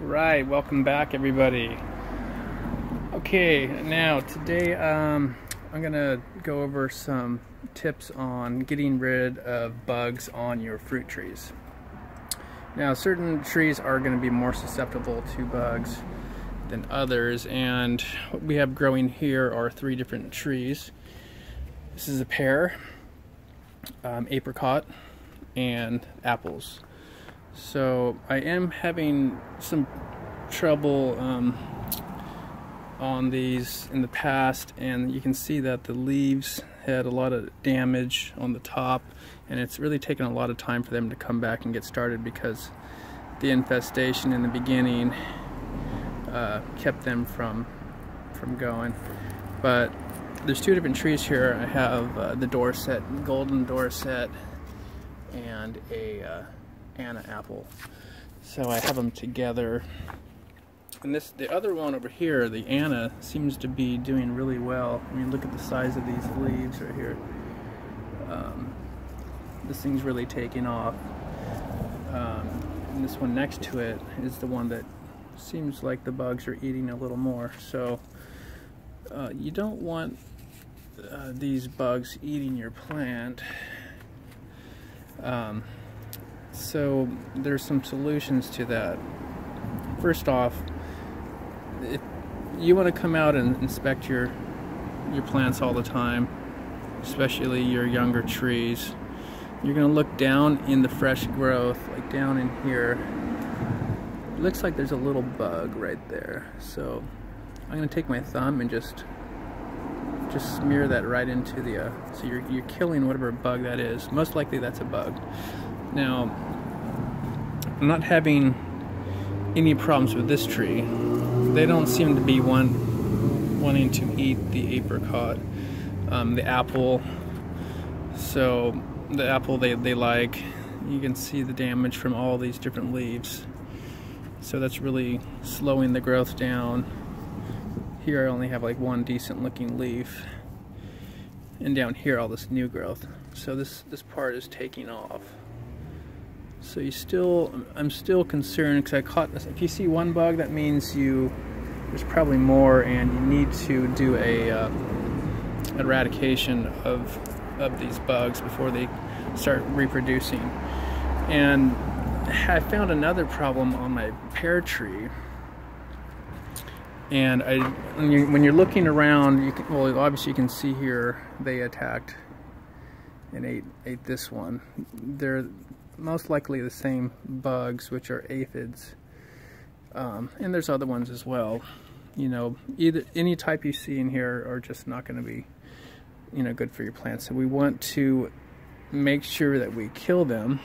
Right, welcome back everybody. Okay, now today um, I'm gonna go over some tips on getting rid of bugs on your fruit trees. Now certain trees are gonna be more susceptible to bugs than others and what we have growing here are three different trees. This is a pear, um, apricot, and apples. So I am having some trouble um, on these in the past and you can see that the leaves had a lot of damage on the top and it's really taken a lot of time for them to come back and get started because the infestation in the beginning uh, kept them from from going. But there's two different trees here. I have uh, the Dorset golden Dorset and a uh, Anna apple. So I have them together. And this, the other one over here, the Anna, seems to be doing really well. I mean, look at the size of these leaves right here. Um, this thing's really taking off. Um, and this one next to it is the one that seems like the bugs are eating a little more. So uh, you don't want uh, these bugs eating your plant. Um, so there's some solutions to that. First off, if you want to come out and inspect your your plants all the time, especially your younger trees, you're going to look down in the fresh growth, like down in here. It looks like there's a little bug right there. So I'm going to take my thumb and just just smear that right into the, uh, so you're, you're killing whatever bug that is. Most likely that's a bug. Now, I'm not having any problems with this tree. They don't seem to be one wanting to eat the apricot, um, the apple. So the apple they, they like. You can see the damage from all these different leaves. So that's really slowing the growth down. Here I only have like one decent looking leaf. And down here all this new growth. So this, this part is taking off. So you still, I'm still concerned because I caught this. If you see one bug, that means you, there's probably more and you need to do a uh, eradication of, of these bugs before they start reproducing. And I found another problem on my pear tree. And I, when, you, when you're looking around, you can, well, obviously you can see here they attacked and ate ate this one. They're most likely the same bugs, which are aphids. Um, and there's other ones as well. You know, either any type you see in here are just not going to be, you know, good for your plants. So we want to make sure that we kill them.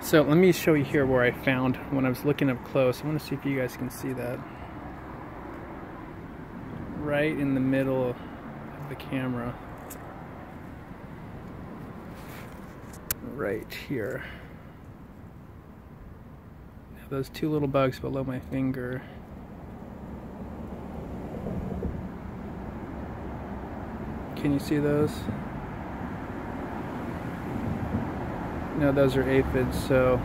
So let me show you here where I found when I was looking up close. I want to see if you guys can see that. Right in the middle of the camera. Right here. Those two little bugs below my finger. Can you see those? No, those are aphids, so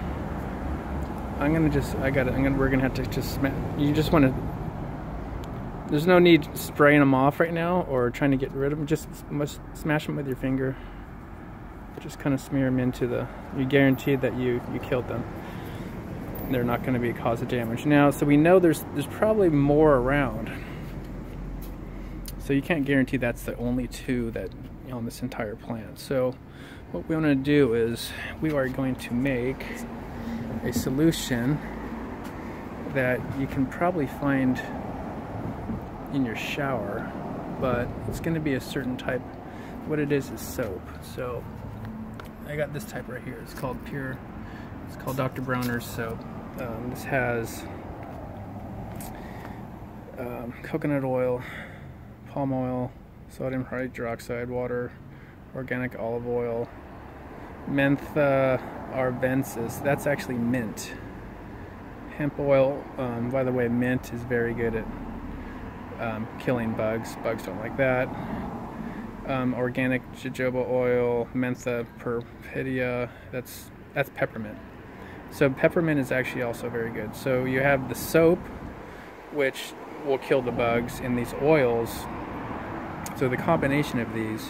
I'm gonna just, I got it, I'm gonna, we're gonna have to just, you just wanna, there's no need spraying them off right now or trying to get rid of them, just smash them with your finger just kind of smear them into the, you guarantee that you, you killed them. They're not going to be a cause of damage. Now, so we know there's, there's probably more around. So you can't guarantee that's the only two that on this entire plant. So what we want to do is we are going to make a solution that you can probably find in your shower, but it's going to be a certain type. What it is is soap. So I got this type right here. It's called Pure. It's called Dr. Bronner's soap. Um, this has um, coconut oil, palm oil, sodium hydroxide, water, organic olive oil, mentha arvensis. That's actually mint. Hemp oil, um, by the way, mint is very good at um, killing bugs. Bugs don't like that um, organic jojoba oil, mentha piperita, that's, that's peppermint. So peppermint is actually also very good. So you have the soap, which will kill the bugs, and these oils. So the combination of these,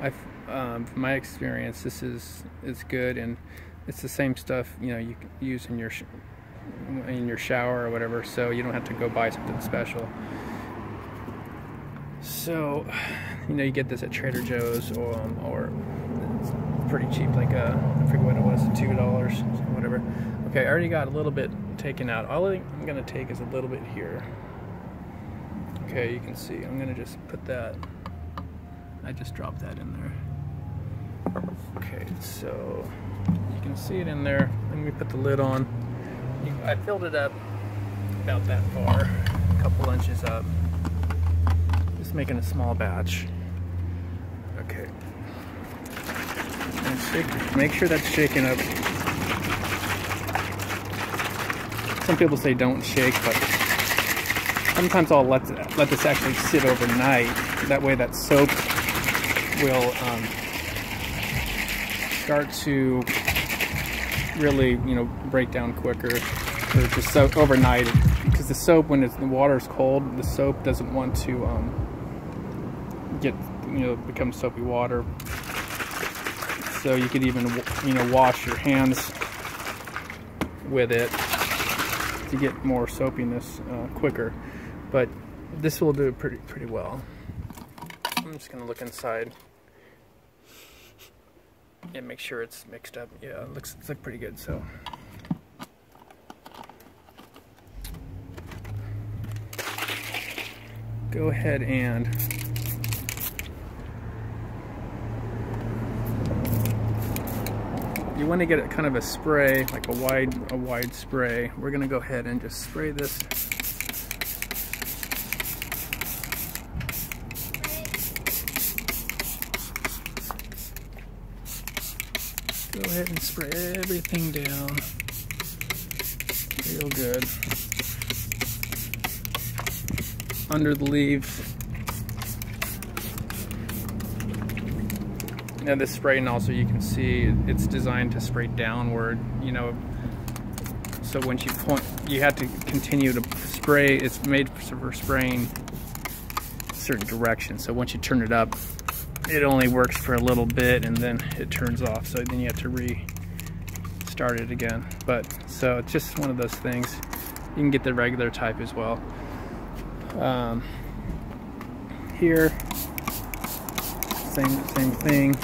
I've, um, from my experience, this is is good, and it's the same stuff you know you use in your in your shower or whatever. So you don't have to go buy something special. So, you know, you get this at Trader Joe's or, um, or pretty cheap, like uh, I forget what it was, two dollars, whatever. Okay, I already got a little bit taken out. All I'm gonna take is a little bit here. Okay, you can see. I'm gonna just put that. I just dropped that in there. Okay, so you can see it in there. Let me put the lid on. I filled it up about that far, a couple inches up making a small batch. Okay. Shake, make sure that's shaken up. Some people say don't shake, but sometimes I'll let, let this actually sit overnight. That way that soap will um, start to really, you know, break down quicker. Or just so overnight, because the soap, when it's, the water is cold, the soap doesn't want to um, you know become soapy water. So you could even you know wash your hands with it to get more soapiness uh, quicker. But this will do pretty pretty well. I'm just gonna look inside and make sure it's mixed up. Yeah it looks it's look pretty good so. Go ahead and you want to get it kind of a spray, like a wide, a wide spray. We're gonna go ahead and just spray this. Go ahead and spray everything down. Real good. Under the leaves. Now this spray nozzle you can see it's designed to spray downward, you know, so once you point, you have to continue to spray, it's made for spraying certain direction. So once you turn it up, it only works for a little bit and then it turns off. So then you have to restart it again. But so it's just one of those things. You can get the regular type as well. Um, here same same thing.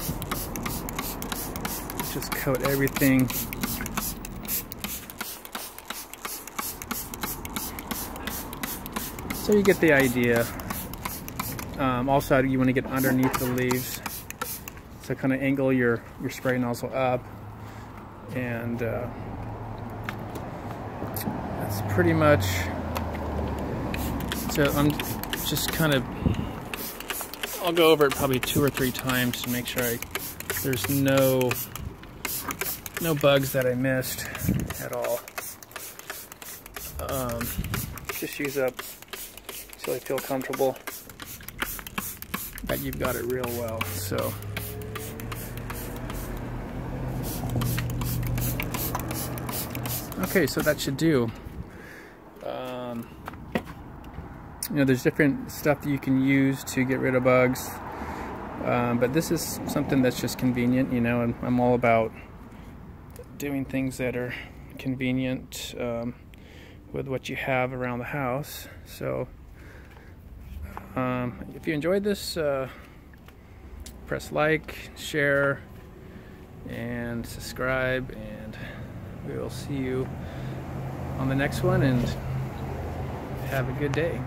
Just coat everything. So you get the idea. Um, also, you want to get underneath the leaves. So kind of angle your, your spray nozzle up. And uh, that's pretty much, so I'm just kind of I'll go over it probably two or three times to make sure I, there's no no bugs that I missed at all. Um, just use up so I feel comfortable that you've got it real well. So. Okay, so that should do. Um, you know, there's different stuff that you can use to get rid of bugs. Um, but this is something that's just convenient, you know, and I'm all about doing things that are convenient um, with what you have around the house. So, um, if you enjoyed this, uh, press like, share, and subscribe, and we will see you on the next one, and have a good day.